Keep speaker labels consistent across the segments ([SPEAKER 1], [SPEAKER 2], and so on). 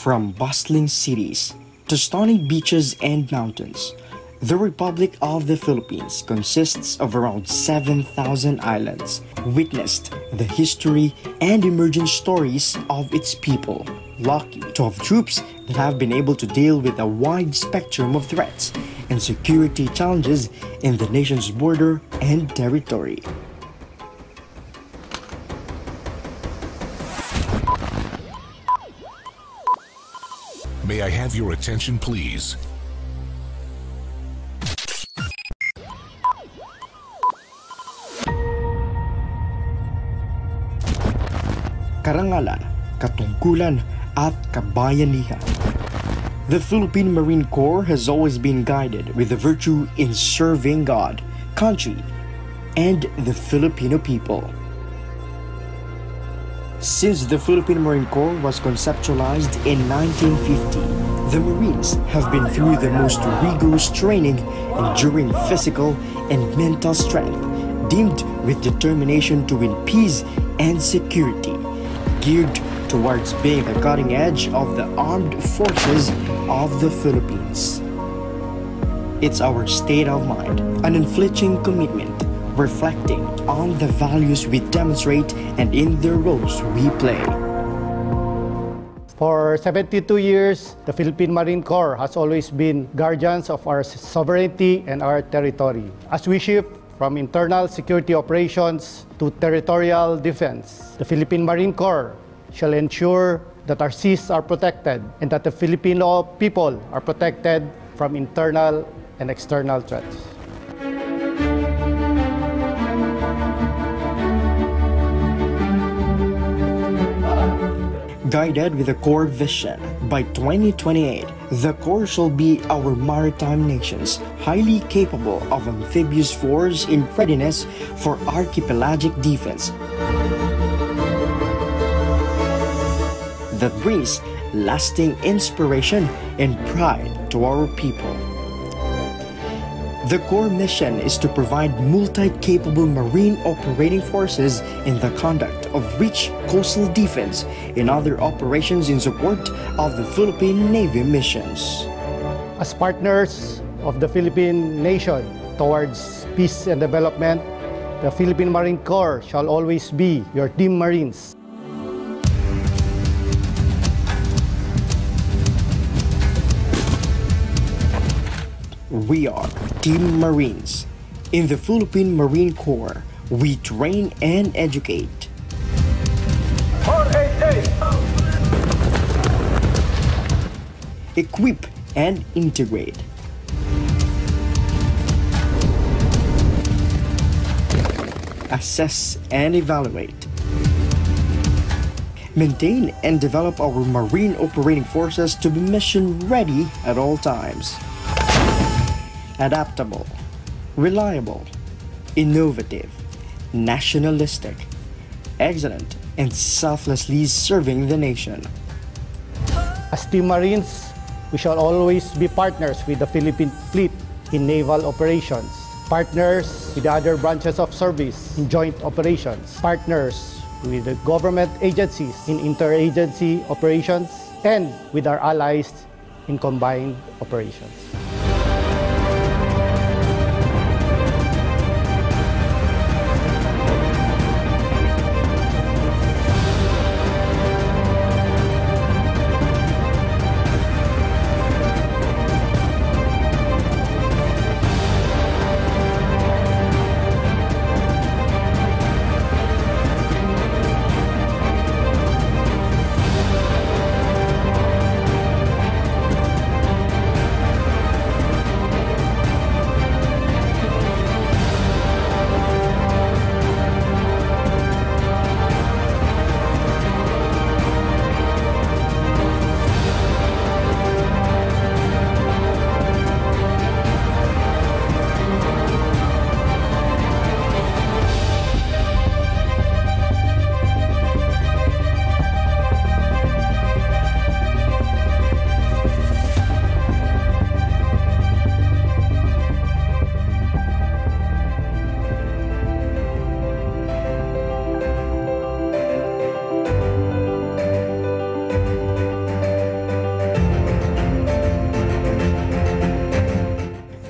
[SPEAKER 1] From bustling cities to stunning beaches and mountains, the Republic of the Philippines consists of around 7,000 islands, witnessed the history and emerging stories of its people. Lucky to have troops that have been able to deal with a wide spectrum of threats and security challenges in the nation's border and territory.
[SPEAKER 2] I have your attention, please?
[SPEAKER 1] karangalan, katungkulan, at kabayanihan. The Philippine Marine Corps has always been guided with the virtue in serving God, country, and the Filipino people. Since the Philippine Marine Corps was conceptualized in 1950, the Marines have been through the most rigorous training, enduring physical and mental strength, deemed with determination to win peace and security geared towards being the cutting edge of the armed forces of the Philippines. It's our state of mind, an unflinching commitment, reflecting on the values we demonstrate and in the roles we play.
[SPEAKER 3] For 72 years, the Philippine Marine Corps has always been guardians of our sovereignty and our territory. As we shift from internal security operations to territorial defense. The Philippine Marine Corps shall ensure that our seas are protected and that the Filipino people are protected from internal and external threats.
[SPEAKER 1] Guided with a core vision, by 2028, the Corps shall be our maritime nation's highly capable of amphibious force in readiness for archipelagic defense. That brings lasting inspiration and pride to our people. The core mission is to provide multi-capable marine operating forces in the conduct of rich coastal defense and other operations in support of the Philippine Navy missions.
[SPEAKER 3] As partners of the Philippine nation towards peace and development, the Philippine Marine Corps shall always be your team Marines.
[SPEAKER 1] We are Team Marines. In the Philippine Marine Corps, we train and educate. Equip and integrate. Assess and evaluate. Maintain and develop our marine operating forces to be mission ready at all times adaptable, reliable, innovative, nationalistic, excellent, and selflessly serving the nation.
[SPEAKER 3] As Team Marines, we shall always be partners with the Philippine Fleet in naval operations, partners with the other branches of service in joint operations, partners with the government agencies in interagency operations, and with our allies in combined operations.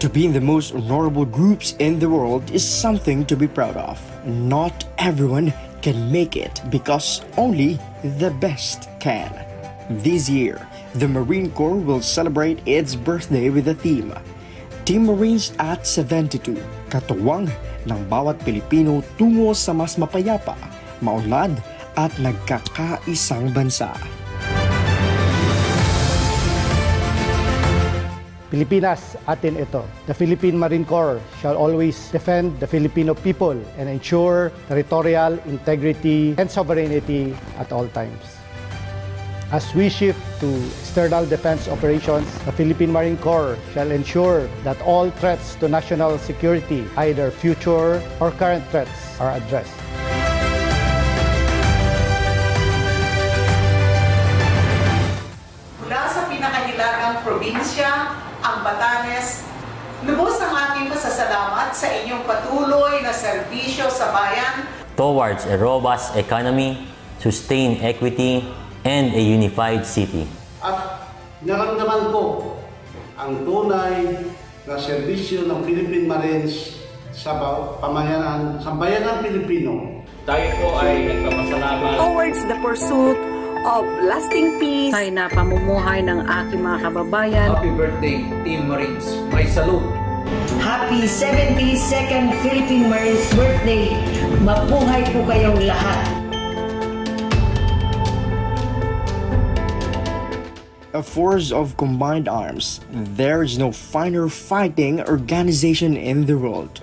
[SPEAKER 1] Be in the most honorable groups in the world is something to be proud of. Not everyone can make it because only the best can. This year, the Marine Corps will celebrate its birthday with the theme Team Marines at 72, katuwang ng bawat Pilipino tungo sa mas mapayapa, maunlad at nagkakaisang bansa.
[SPEAKER 3] Pilipinas, atin ito. The Philippine Marine Corps shall always defend the Filipino people and ensure territorial integrity and sovereignty at all times. As we shift to external defense operations, the Philippine Marine Corps shall ensure that all threats to national security, either future or current threats, are addressed.
[SPEAKER 4] Mula sa pinakahilagang probinsya, ang Batanes, lubos ang aking pasasalamat sa inyong patuloy na serbisyo sa bayan
[SPEAKER 5] towards a robust economy, sustained equity, and a unified city.
[SPEAKER 6] At naramdaman ko ang tunay na serbisyo ng Philippine Marines sa pamayanan, sa bayanang Pilipino.
[SPEAKER 7] Tayo po ay nagpapasalamat
[SPEAKER 8] towards the pursuit of lasting peace.
[SPEAKER 9] Ay na pamumuhay ng aking mga kababayan.
[SPEAKER 7] Happy birthday, Team Marines. May salute.
[SPEAKER 10] Happy 72nd Philippine Marines birthday! Mabuhay po kayong lahat!
[SPEAKER 1] A force of combined arms, there is no finer fighting organization in the world.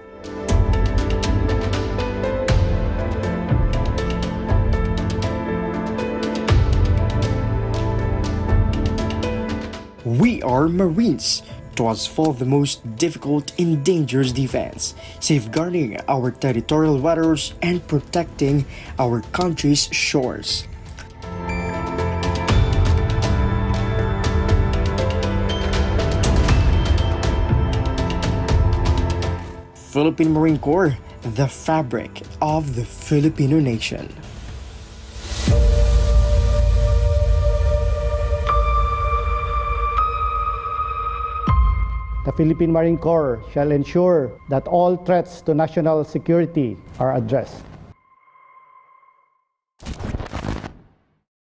[SPEAKER 1] We are Marines to asphalt the most difficult and dangerous defense, safeguarding our territorial waters and protecting our country's shores. Philippine Marine Corps, the fabric of the Filipino nation.
[SPEAKER 3] Philippine Marine Corps shall ensure that all threats to national security are addressed.